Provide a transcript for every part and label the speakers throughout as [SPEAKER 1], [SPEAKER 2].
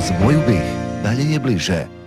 [SPEAKER 1] z mojubých na nenebliže.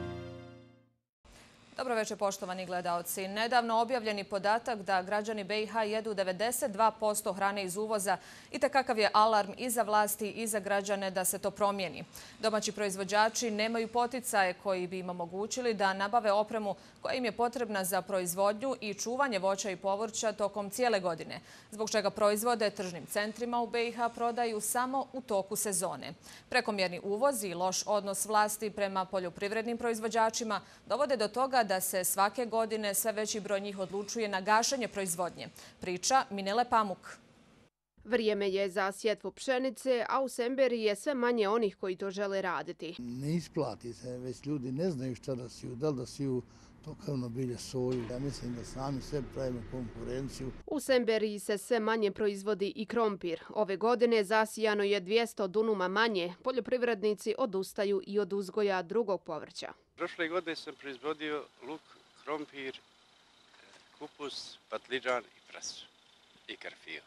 [SPEAKER 2] Dobro večer, poštovani gledalci. Nedavno objavljeni podatak da građani BiH jedu 92% hrane iz uvoza i takakav je alarm i za vlasti i za građane da se to promijeni. Domaći proizvođači nemaju poticaje koji bi im omogućili da nabave opremu koja im je potrebna za proizvodnju i čuvanje voća i povrća tokom cijele godine, zbog čega proizvode tržnim centrima u BiH prodaju samo u toku sezone. Prekomjerni uvoz i loš odnos vlasti prema poljoprivrednim proizvođačima dovode do toga da da se svake godine sve veći broj njih odlučuje na gašanje proizvodnje. Priča Minele Pamuk.
[SPEAKER 3] Vrijeme je za sjetvu pšenice, a u Semberi je sve manje onih koji to žele raditi.
[SPEAKER 4] Ne isplati se, već ljudi ne znaju šta da siju, da li da siju to kao bilje soju. Ja mislim da sami sve pravimo konkurenciju.
[SPEAKER 3] U Semberi se sve manje proizvodi i krompir. Ove godine zasijano je 200 dunuma manje. Poljoprivrednici odustaju i od uzgoja drugog povrća.
[SPEAKER 5] Prošle godine sam proizvodio luk, krompir, kupus, patliđan i prasu i karfio.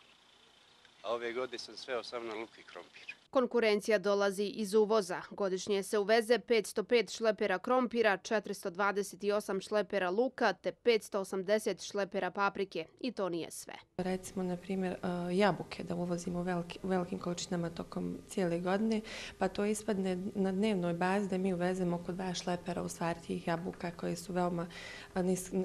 [SPEAKER 5] A ove godine sam sve osam na luk i krompir.
[SPEAKER 3] Konkurencija dolazi iz uvoza. Godišnje se uveze 505 šlepera krompira, 428 šlepera luka te 580 šlepera paprike. I to nije sve.
[SPEAKER 6] Recimo, na primjer, e, jabuke da uvozimo u velikim količinama tokom cijele godine, pa to ispadne na dnevnoj bazi da mi uvezemo oko dva šlepera u stvari tih jabuka koje su veoma e,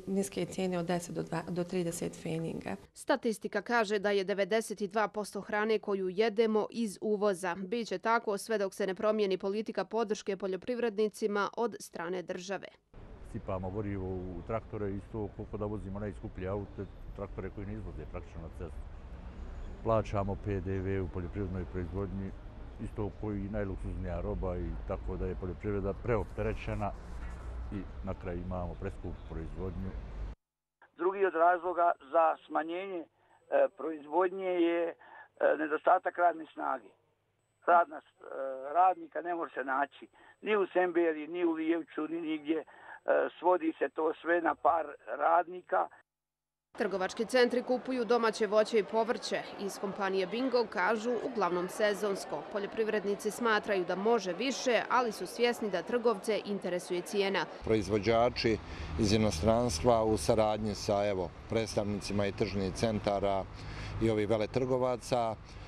[SPEAKER 6] niske cijene od 10 do 30 feninga.
[SPEAKER 3] Statistika kaže da je 92% hrane koju jedemo iz uvoza. Biće tako sve dok se ne promijeni politika podrške poljoprivrednicima od strane države.
[SPEAKER 7] Sipamo gorivo u traktore isto koliko da vozimo najskuplje aute, traktore koji ne izvoze praktično na cestu. Plaćamo PDV u poljoprivrednoj proizvodnji, isto koji najluksuznija roba i tako da je poljoprivreda preopterećena i na kraju imamo preskupu proizvodnju.
[SPEAKER 8] Drugi od razloga za smanjenje e, proizvodnje je e, nedostatak radne snage radna, e, radnika ne može se naći ni u Semberi, ni u Lijevču, ni nigdje. E, svodi se to sve na par radnika.
[SPEAKER 3] Trgovački centri kupuju domaće voće i povrće. Iz kompanije Bingo kažu uglavnom sezonsko. Poljoprivrednici smatraju da može više, ali su svjesni da trgovce interesuje cijena.
[SPEAKER 9] Proizvođači iz inostranstva u saradnji sa evo, predstavnicima i tržnih centara i ovih veletrgovaca E,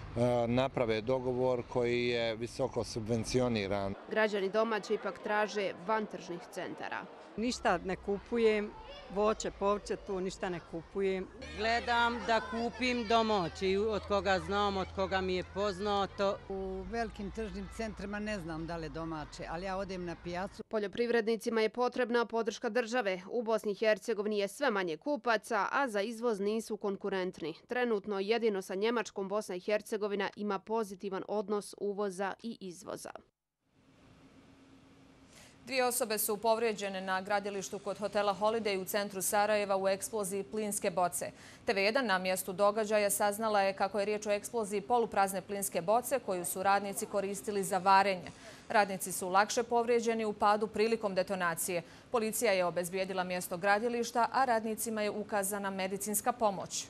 [SPEAKER 9] naprave dogovor koji je visoko subvencioniran.
[SPEAKER 3] Građani domaće ipak traže vantržnih centara.
[SPEAKER 10] Ništa ne kupujem, voće, povrće, tu ništa ne kupujem.
[SPEAKER 11] Gledam da kupim domaći, od koga znam, od koga mi je poznato.
[SPEAKER 12] U velikim tržnim centrima ne znam da li domaće, ali ja odem na pijacu.
[SPEAKER 3] Poljoprivrednicima je potrebna podrška države. U Bosni i Hercegovini je sve manje kupaca, a za izvoz nisu konkurentni. Trenutno jedino sa Njemačkom Bosna i Hercegovina ima pozitivan odnos uvoza i izvoza.
[SPEAKER 2] Dvije osobe su povrijeđene na gradilištu kod hotela Holiday u centru Sarajeva u eksploziji plinske boce. TV1 na mjestu događaja saznala je kako je riječ o eksploziji poluprazne plinske boce koju su radnici koristili za varenje. Radnici su lakše povrijeđeni u padu prilikom detonacije. Policija je obezbijedila mjesto gradilišta, a radnicima je ukazana medicinska pomoć.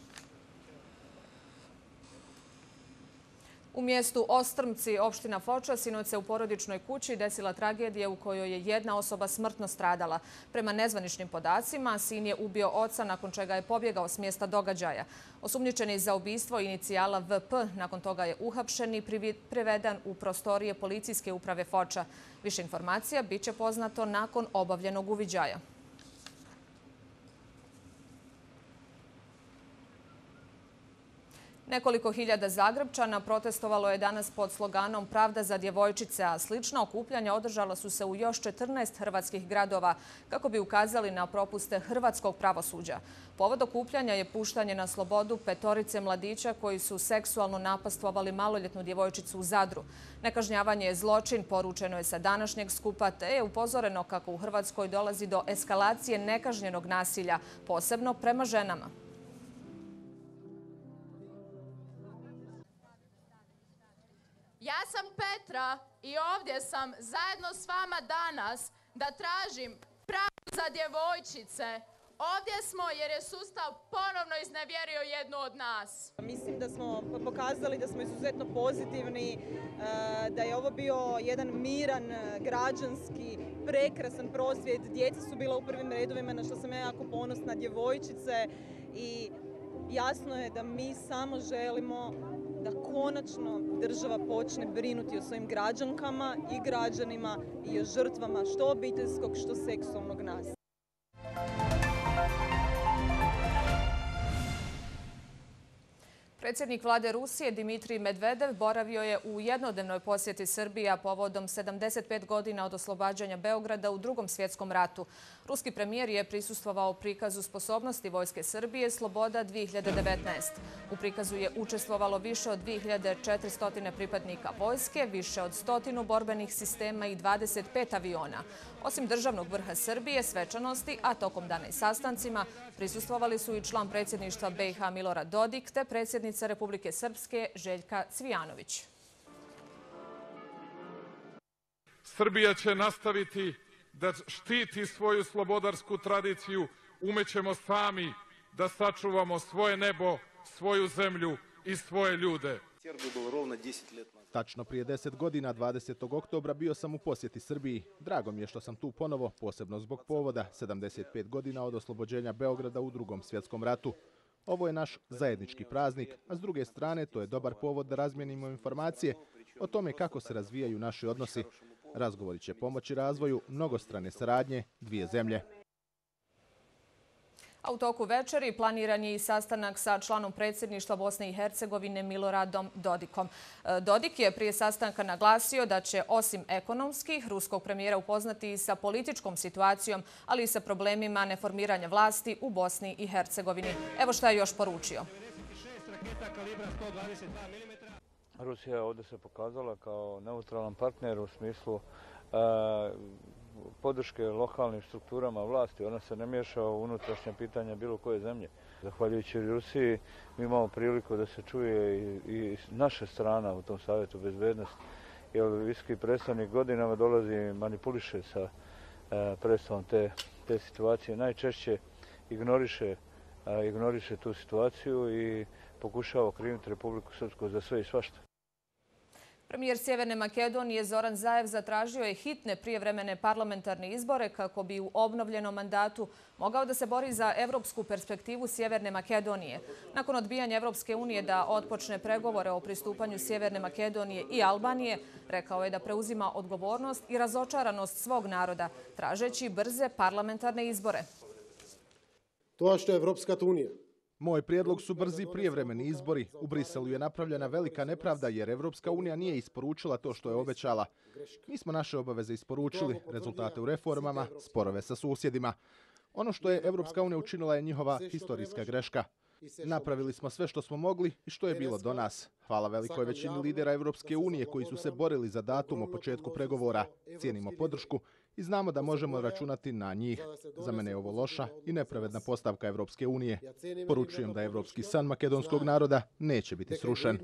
[SPEAKER 2] U mjestu Ostrmci, opština Foča, sinoć u porodičnoj kući desila tragedija u kojoj je jedna osoba smrtno stradala. Prema nezvaničnim podacima, sin je ubio oca nakon čega je pobjegao s mjesta događaja. Osumnjičeni za ubistvo inicijala VP, nakon toga je uhapšen i prevedan u prostorije policijske uprave Foča. Više informacija bit će poznato nakon obavljenog uviđaja. Nekoliko hiljada Zagrebčana protestovalo je danas pod sloganom Pravda za djevojčice, a slična okupljanja održala su se u još 14 hrvatskih gradova kako bi ukazali na propuste hrvatskog pravosuđa. Povod okupljanja je puštanje na slobodu petorice mladića koji su seksualno napastvovali maloljetnu djevojčicu u Zadru. Nekažnjavanje je zločin, poručeno je sa današnjeg skupa, te je upozoreno kako u Hrvatskoj dolazi do eskalacije nekažnjenog nasilja, posebno prema ženama.
[SPEAKER 13] Ja sam Petra i ovdje sam zajedno s vama danas da tražim pravdu za djevojčice. Ovdje smo jer je sustav ponovno iznevjerio jednu od nas.
[SPEAKER 14] Mislim da smo pokazali da smo izuzetno pozitivni, e, da je ovo bio jedan miran, e, građanski, prekrasan prosvjed. Djeca su bila u prvim redovima na što sam ja jako ponosna, djevojčice i jasno je da mi samo želimo da konačno država počne brinuti o svojim građankama i građanima i o žrtvama što obiteljskog, što seksualnog nasilja.
[SPEAKER 2] Predsjednik vlade Rusije Dimitrij Medvedev boravio je u jednodnevnoj posjeti Srbija povodom 75 godina od oslobađanja Beograda u drugom svjetskom ratu. Ruski premijer je prisustvovao prikazu sposobnosti Vojske Srbije Sloboda 2019. U prikazu je učestvovalo više od 2400 pripadnika vojske, više od stotinu borbenih sistema i 25 aviona. Osim državnog vrha Srbije, svečanosti, a tokom dana i sastancima, prisustvovali su i član predsjedništva BiH Milora Dodik te predsjednica Republike Srpske Željka Cvijanović.
[SPEAKER 15] Srbija će nastaviti da štiti svoju slobodarsku tradiciju, umećemo sami da sačuvamo svoje nebo, svoju zemlju i svoje ljude.
[SPEAKER 16] Tačno prije 10 godina, 20. oktobra, bio sam u posjeti Srbiji. Drago mi je što sam tu ponovo, posebno zbog povoda, 75 godina od oslobođenja Beograda u drugom svjetskom ratu. Ovo je naš zajednički praznik, a s druge strane to je dobar povod da razmijenimo informacije o tome kako se razvijaju naši odnosi. Razgovori će pomoći razvoju mnogostrane saradnje dvije zemlje.
[SPEAKER 2] A u toku večeri planiran je i sastanak sa članom predsjedništva Bosne i Hercegovine Miloradom Dodikom. E, Dodik je prije sastanka naglasio da će osim ekonomskih ruskog premijera upoznati i sa političkom situacijom, ali i sa problemima neformiranja vlasti u Bosni i Hercegovini. Evo šta je još poručio.
[SPEAKER 17] Rusija je ovdje se pokazala kao neutralan partner u smislu e, podrške lokalnim strukturama vlasti. Ona se ne miješa u unutrašnje pitanja bilo koje zemlje. Zahvaljujući Rusiji mi imamo priliku da se čuje i, i naša strana u tom savjetu bezbednosti. Jer viski predstavnik godinama dolazi i manipuliše sa e, predstavom te, te situacije. Najčešće ignoriše, e, ignoriše tu situaciju i pokušava kriviti Republiku Srpsku za sve i svašta.
[SPEAKER 2] Premijer Sjeverne Makedonije Zoran Zajev zatražio je hitne prijevremene parlamentarne izbore kako bi u obnovljenom mandatu mogao da se bori za evropsku perspektivu Sjeverne Makedonije. Nakon odbijanja Evropske unije da otpočne pregovore o pristupanju Sjeverne Makedonije i Albanije, rekao je da preuzima odgovornost i razočaranost svog naroda, tražeći brze parlamentarne izbore.
[SPEAKER 18] To što je Evropska unija
[SPEAKER 16] Moj prijedlog su brzi prijevremeni izbori. U Briselu je napravljena velika nepravda jer Evropska unija nije isporučila to što je obećala. Mi smo naše obaveze isporučili, rezultate u reformama, sporove sa susjedima. Ono što je Evropska unija učinila je njihova historijska greška. Napravili smo sve što smo mogli i što je bilo do nas. Hvala velikoj većini lidera Evropske unije koji su se borili za datum o početku pregovora. Cijenimo podršku i znamo da možemo računati na njih. Za mene je ovo loša i nepravedna postavka Evropske unije. Poručujem da Evropski san makedonskog naroda neće biti srušen.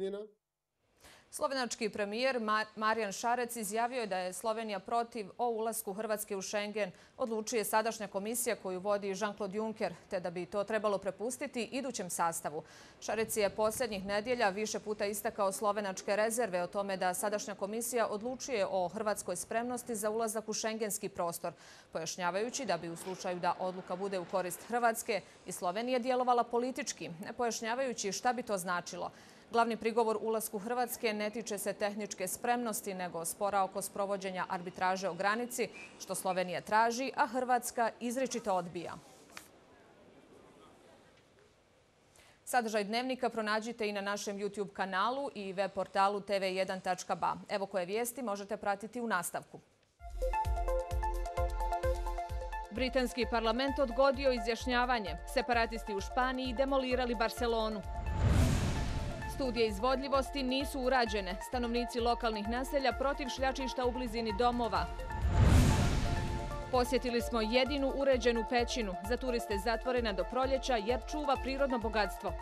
[SPEAKER 2] Slovenački premijer Marijan Šarec izjavio je da je Slovenija protiv o ulasku Hrvatske u Schengen odlučuje sadašnja komisija koju vodi Jean-Claude Juncker, te da bi to trebalo prepustiti idućem sastavu. Šarec je posljednjih nedjelja više puta istakao slovenačke rezerve o tome da sadašnja komisija odlučuje o Hrvatskoj spremnosti za ulazak u šengenski prostor, pojašnjavajući da bi u slučaju da odluka bude u korist Hrvatske i Slovenije djelovala politički, ne pojašnjavajući šta bi to značilo. Glavni prigovor ulasku Hrvatske ne tiče se tehničke spremnosti, nego spora oko sprovođenja arbitraže o granici, što Slovenija traži, a Hrvatska izričito odbija. Sadržaj dnevnika pronađite i na našem YouTube kanalu i web portalu tv1.ba. Evo koje vijesti možete pratiti u nastavku. Britanski parlament odgodio izjašnjavanje. Separatisti u Španiji demolirali Barcelonu. Studije izvodljivosti nisu urađene. Stanovnici lokalnih naselja protiv šljačišta u blizini domova. Posjetili smo jedinu uređenu pećinu. Za turiste zatvorena do proljeća jer čuva prirodno bogatstvo.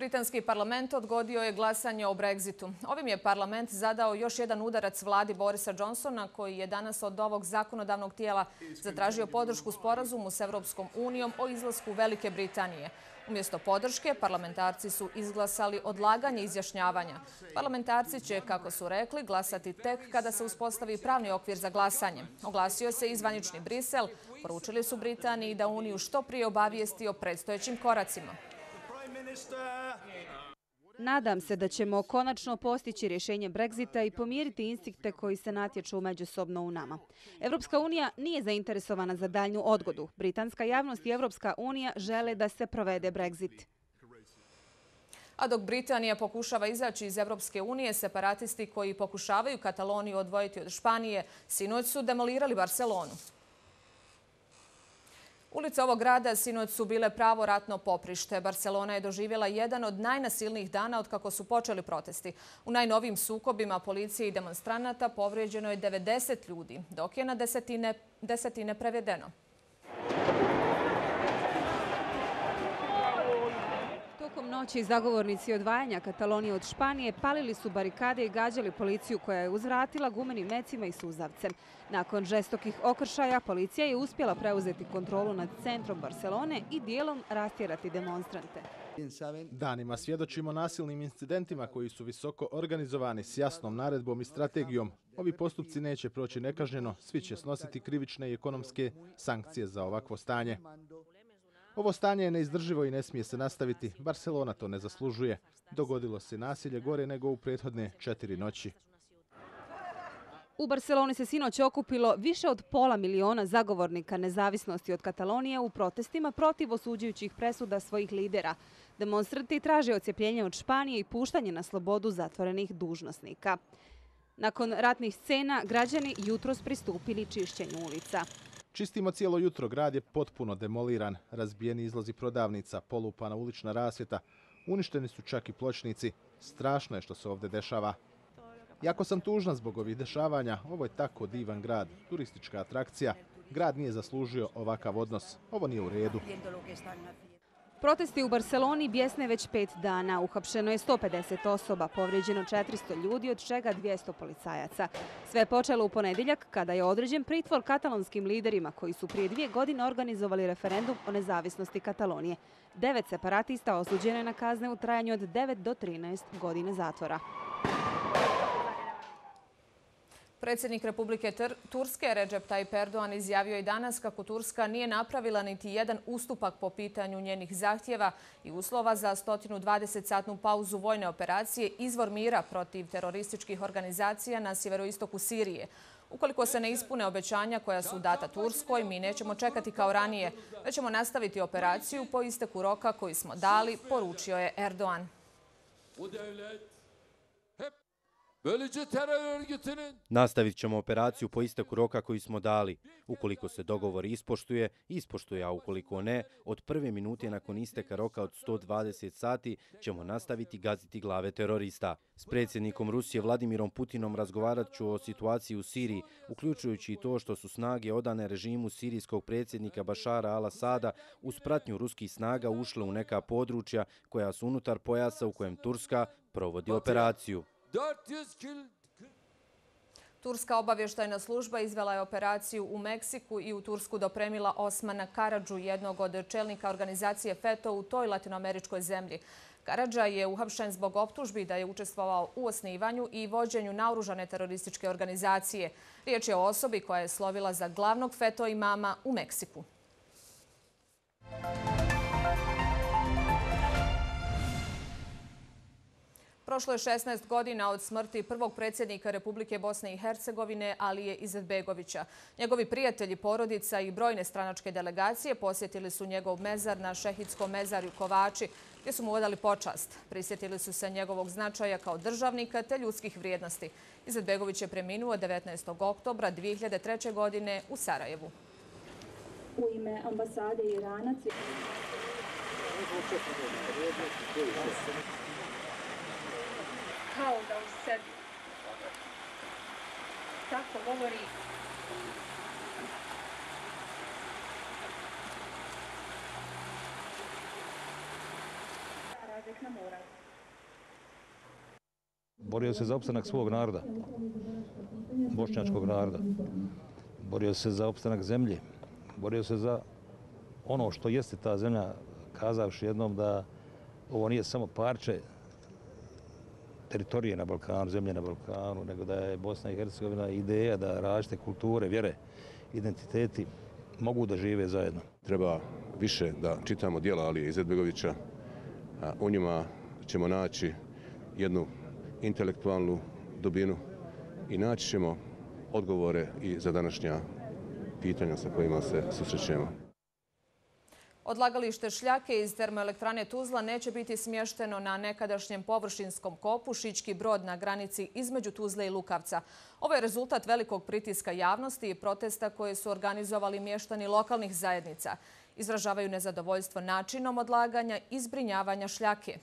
[SPEAKER 2] Britanski parlament odgodio je glasanje o Brexitu. Ovim je parlament zadao još jedan udarac vladi Borisa Johnsona, koji je danas od ovog zakonodavnog tijela zatražio podršku sporazumu s Evropskom unijom o izlasku Velike Britanije. Umjesto podrške, parlamentarci su izglasali odlaganje izjašnjavanja. Parlamentarci će, kako su rekli, glasati tek kada se uspostavi pravni okvir za glasanje. Oglasio se izvanični Brisel, poručili su Britaniji da Uniju što prije obavijesti o predstojećim koracima.
[SPEAKER 19] Nadam se da ćemo konačno postići rješenje Brexita i pomiriti instinkte koji se natječu međusobno u nama. Evropska unija nije zainteresovana za daljnju odgodu. Britanska javnost i Evropska unija žele da se provede Brexit.
[SPEAKER 2] A dok Britanija pokušava izaći iz Evropske unije, separatisti koji pokušavaju Kataloniju odvojiti od Španije, sinoć su demolirali Barcelonu. Ulice ovog grada sinoć su bile pravo ratno poprište. Barcelona je doživjela jedan od najnasilnijih dana od kako su počeli protesti. U najnovim sukobima policije i demonstranata povrijeđeno je 90 ljudi, dok je na desetine, desetine prevedeno.
[SPEAKER 19] Tokom noći zagovornici odvajanja Katalonije od Španije palili su barikade i gađali policiju koja je uzvratila gumenim mecima i suzavcem. Nakon žestokih okršaja policija je uspjela preuzeti kontrolu nad centrom Barcelone i dijelom rastjerati demonstrante.
[SPEAKER 16] Danima svjedočimo nasilnim incidentima koji su visoko organizovani s jasnom naredbom i strategijom. Ovi postupci neće proći nekažnjeno, svi će snositi krivične i ekonomske sankcije za ovakvo stanje. Ovo stanje je neizdrživo i ne smije se nastaviti. Barcelona to ne zaslužuje. Dogodilo se nasilje gore nego u prethodne četiri noći.
[SPEAKER 19] U Barceloni se sinoć okupilo više od pola miliona zagovornika nezavisnosti od Katalonije u protestima protiv osuđujućih presuda svojih lidera. Demonstranti traže ocijepljenje od Španije i puštanje na slobodu zatvorenih dužnosnika. Nakon ratnih scena, građani jutros pristupili čišćenju ulica.
[SPEAKER 16] Čistimo cijelo jutro, grad je potpuno demoliran, razbijeni izlazi prodavnica, polupana ulična rasvjeta, uništeni su čak i pločnici. Strašno je što se ovdje dešava. Jako sam tužna zbog ovih dešavanja, ovo je tako divan grad, turistička atrakcija. Grad nije zaslužio ovakav odnos, ovo nije u redu.
[SPEAKER 19] Protesti u Barceloni bjesne već pet dana. Uhapšeno je 150 osoba, povrijeđeno 400 ljudi, od čega 200 policajaca. Sve je počelo u ponedjeljak kada je određen pritvor katalonskim liderima koji su prije dvije godine organizovali referendum o nezavisnosti Katalonije. Devet separatista osuđeno je na kazne u trajanju od 9 do 13 godine zatvora.
[SPEAKER 2] Predsjednik Republike Turske Recep Tayyip Erdogan izjavio i danas kako Turska nije napravila niti jedan ustupak po pitanju njenih zahtjeva i uslova za 120-satnu pauzu vojne operacije izvor mira protiv terorističkih organizacija na sjeveroistoku Sirije. Ukoliko se ne ispune obećanja koja su data Turskoj, mi nećemo čekati kao ranije, već ćemo nastaviti operaciju po isteku roka koji smo dali, poručio je Erdogan.
[SPEAKER 20] Bölücü terör örgütünün
[SPEAKER 21] Nastavit ćemo operaciju po isteku roka koji smo dali. Ukoliko se dogovor ispoštuje, ispoštuje, a ukoliko ne, od prve minute nakon isteka roka od 120 sati ćemo nastaviti gaziti glave terorista. S predsjednikom Rusije Vladimirom Putinom razgovarat ću o situaciji u Siriji, uključujući i to što su snage odane režimu sirijskog predsjednika Bašara al-Asada uz pratnju ruskih snaga ušle u neka područja koja su unutar pojasa u kojem Turska provodi operaciju. 400 kil
[SPEAKER 2] Turska obavještajna služba izvela je operaciju u Meksiku i u Tursku dopremila Osmana Karadžu, jednog od čelnika organizacije FETO u toj latinoameričkoj zemlji. Karadža je uhapšen zbog optužbi da je učestvovao u osnivanju i vođenju naoružane terorističke organizacije. Riječ je o osobi koja je slovila za glavnog FETO imama u Meksiku. Prošlo je 16 godina od smrti prvog predsjednika Republike Bosne i Hercegovine, Alije Izetbegovića. Njegovi prijatelji, porodica i brojne stranačke delegacije posjetili su njegov mezar na Šehidskom mezarju Kovači, gdje su mu odali počast. Prisjetili su se njegovog značaja kao državnika te ljudskih vrijednosti. Izetbegović je preminuo 19. oktobra 2003. godine u Sarajevu.
[SPEAKER 22] U ime ambasade Irana kao da u sebi. Tako govori
[SPEAKER 23] Borio se za opstanak svog naroda, bošnjačkog naroda. Borio se za opstanak zemlje. Borio se za ono što jeste ta zemlja, kazavši jednom da ovo nije samo parče teritorije na Balkanu, zemlje na Balkanu, nego da je Bosna i Hercegovina ideja da različite kulture, vjere, identiteti mogu da žive zajedno.
[SPEAKER 24] Treba više da čitamo dijela Alije Izetbegovića. U njima ćemo naći jednu intelektualnu dubinu i naći ćemo odgovore i za današnja pitanja sa kojima se susrećemo.
[SPEAKER 2] Odlagalište šljake iz termoelektrane Tuzla neće biti smješteno na nekadašnjem površinskom kopu Šički brod na granici između Tuzle i Lukavca. Ovo je rezultat velikog pritiska javnosti i protesta koje su organizovali mještani lokalnih zajednica. Izražavaju nezadovoljstvo načinom odlaganja i zbrinjavanja šljake.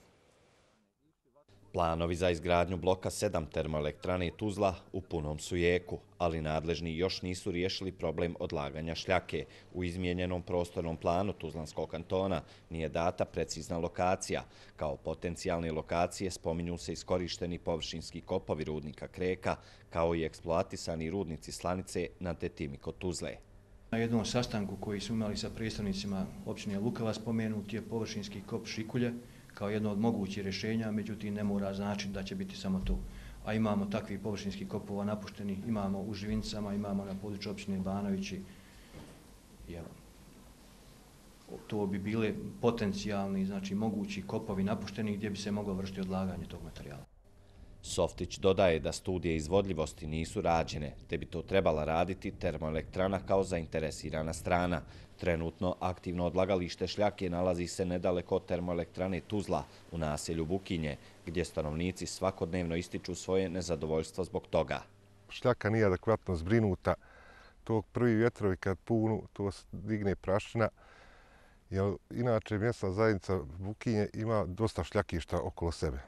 [SPEAKER 25] Planovi za izgradnju bloka 7 termoelektrane Tuzla u punom su jeku, ali nadležni još nisu riješili problem odlaganja šljake. U izmijenjenom prostornom planu Tuzlanskog kantona nije data precizna lokacija. Kao potencijalne lokacije spominju se iskorišteni površinski kopovi rudnika Kreka, kao i eksploatisani rudnici Slanice na Tetimi kod Tuzle.
[SPEAKER 26] Na jednom sastanku koji su imali sa predstavnicima općine Lukava spomenut je površinski kop Šikulje, kao jedno od mogućih rješenja, međutim ne mora značiti da će biti samo to. A imamo takvi površinski kopova napušteni, imamo u Živincama, imamo na području općine Banovići. To bi bile potencijalni, znači mogući kopovi napušteni gdje bi se moglo vršiti odlaganje tog materijala.
[SPEAKER 25] Softić dodaje da studije izvodljivosti nisu rađene, te bi to trebala raditi termoelektrana kao zainteresirana strana. Trenutno aktivno odlagalište šljake nalazi se nedaleko od termoelektrane Tuzla u naselju Bukinje, gdje stanovnici svakodnevno ističu svoje nezadovoljstvo zbog toga.
[SPEAKER 27] Šljaka nije adekvatno zbrinuta. To prvi vjetrovi kad punu, to digne prašina. Jer inače mjesta zajednica Bukinje ima dosta šljakišta okolo sebe.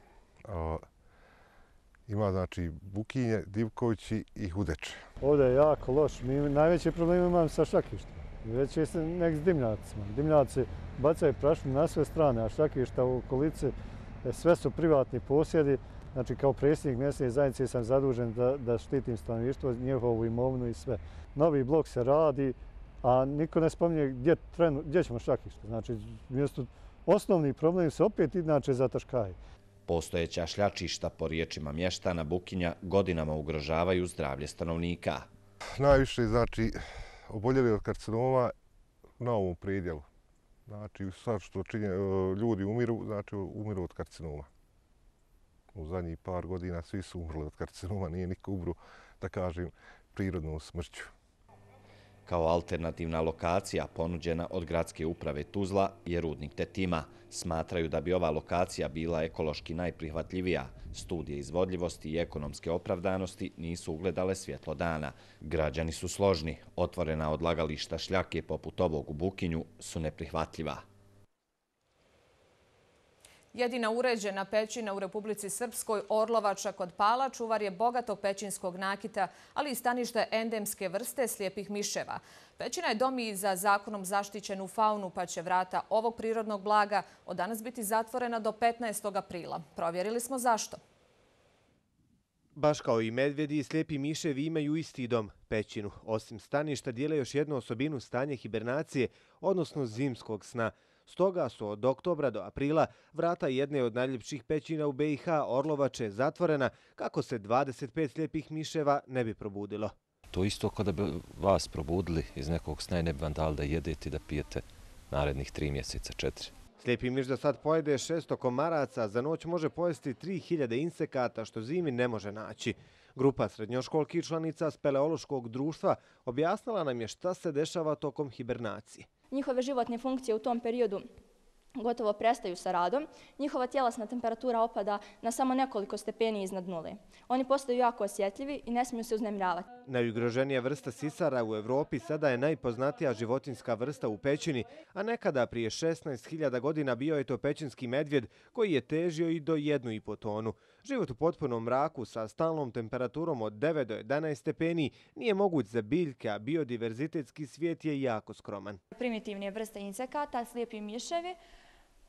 [SPEAKER 27] Ima znači Bukinje, Divkovići i Hudeče.
[SPEAKER 28] Ovdje je jako loš. Mi najveći problem imamo sa šljakištom. Već je se nek s dimljacima. Dimljaci bacaju prašnu na sve strane, a šakišta u okolici e, sve su privatni posjedi. Znači, kao predsjednik mjesne zajednice sam zadužen da, da štitim stanovništvo, njihovu imovnu i sve. Novi blok se radi, a niko ne spominje gdje, trenu, gdje ćemo šakište. Znači, mjesto osnovni problem se opet inače zataškaje.
[SPEAKER 25] Postojeća šljačišta, po riječima mještana Bukinja, godinama ugrožavaju zdravlje stanovnika.
[SPEAKER 27] Najviše, znači, oboljeli od karcinoma na ovom predjelu. Znači, sad što činje, ljudi umiru, znači umiru od karcinoma. U zadnjih par godina svi su umrli od karcinoma, nije niko umru, da kažem, prirodnom smrću.
[SPEAKER 25] Kao alternativna lokacija ponuđena od gradske uprave Tuzla je rudnik Tetima. Smatraju da bi ova lokacija bila ekološki najprihvatljivija. Studije izvodljivosti i ekonomske opravdanosti nisu ugledale svjetlo dana. Građani su složni. Otvorena odlagališta šljake poput ovog u Bukinju su neprihvatljiva.
[SPEAKER 2] Jedina uređena pećina u Republici Srpskoj, Orlovača kod Pala, čuvar je bogatog pećinskog nakita, ali i stanište endemske vrste slijepih miševa. Pećina je dom i za zakonom zaštićenu faunu, pa će vrata ovog prirodnog blaga od danas biti zatvorena do 15. aprila. Provjerili smo zašto.
[SPEAKER 29] Baš kao i medvedi i slijepi miševi imaju isti dom, pećinu. Osim staništa dijele još jednu osobinu stanje hibernacije, odnosno zimskog sna. Stoga su od oktobra do aprila vrata jedne od najljepših pećina u BiH Orlovače zatvorena kako se 25 slijepih miševa ne bi probudilo.
[SPEAKER 30] To isto kada bi vas probudili iz nekog sna i ne bi vam dali da jedete i da pijete narednih tri mjeseca, četiri.
[SPEAKER 29] Slijepi miš da sad pojede 600 komaraca, za noć može pojesti 3000 insekata što zimi ne može naći. Grupa srednjoškolki članica Speleološkog društva objasnila nam je šta se dešava tokom hibernacije
[SPEAKER 31] njihove životne funkcije u tom periodu gotovo prestaju sa radom, njihova tjelesna temperatura opada na samo nekoliko stepeni iznad nule. Oni postaju jako osjetljivi i ne smiju se uznemiravati.
[SPEAKER 29] Najugroženija vrsta sisara u Evropi sada je najpoznatija životinska vrsta u pećini, a nekada prije 16.000 godina bio je to pećinski medvjed koji je težio i do 1,5 tonu. Život u potpunom mraku sa stalnom temperaturom od 9 do 11 stepeni nije moguć za biljke, a biodiverzitetski svijet je jako skroman.
[SPEAKER 31] Primitivne vrste insekata, slijepi miševi,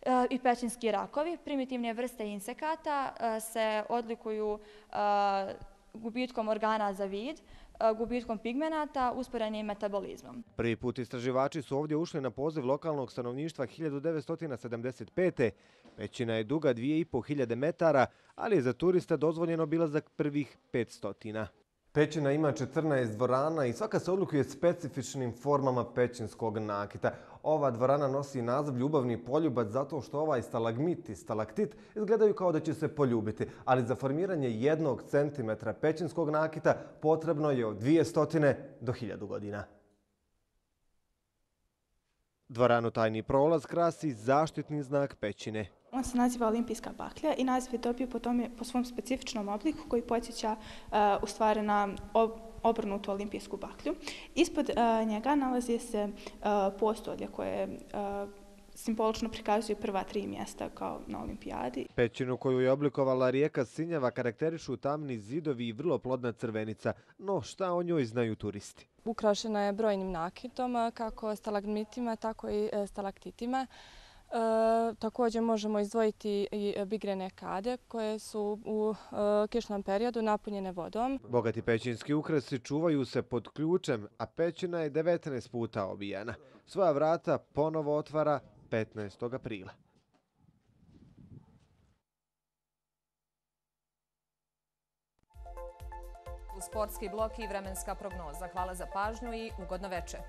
[SPEAKER 31] eh, i pećinski rakovi. Primitivne vrste insekata eh, se odlikuju eh, gubitkom organa za vid, E, gubitkom pigmenata, usporenim metabolizmom.
[SPEAKER 29] Prvi put istraživači su ovdje ušli na poziv lokalnog stanovništva 1975. Pećina je duga 2500 metara, ali je za turista dozvoljeno bilazak prvih 500.
[SPEAKER 32] Pećina ima 14 dvorana i svaka se odlikuje specifičnim formama pećinskog nakita. Ova dvorana nosi naziv Ljubavni poljubac zato što ovaj stalagmit i stalaktit izgledaju kao da će se poljubiti, ali za formiranje jednog centimetra pećinskog nakita potrebno je od 200 do 1000 godina.
[SPEAKER 29] Dvoranu tajni prolaz krasi zaštitni znak pećine.
[SPEAKER 33] On se naziva olimpijska baklja i naziv je dobio po, tome, po svom specifičnom obliku koji podsjeća uh, u stvari na ob, obrnutu olimpijsku baklju. Ispod uh, njega nalazi se uh, postolje koje uh, simbolično prikazuju prva tri mjesta kao na olimpijadi.
[SPEAKER 29] Pećinu koju je oblikovala rijeka Sinjava karakterišu tamni zidovi i vrlo plodna crvenica. No šta o njoj znaju turisti?
[SPEAKER 34] Ukrašena je brojnim nakitom, kako stalagmitima, tako i stalaktitima. E, također možemo izdvojiti i bigrene kade koje su u e, kišnom periodu napunjene vodom.
[SPEAKER 29] Bogati pećinski ukrasi čuvaju se pod ključem, a pećina je 19 puta obijena. Svoja vrata ponovo otvara 15. aprila.
[SPEAKER 2] U sportski blok i vremenska prognoza. Hvala za pažnju i ugodno večer.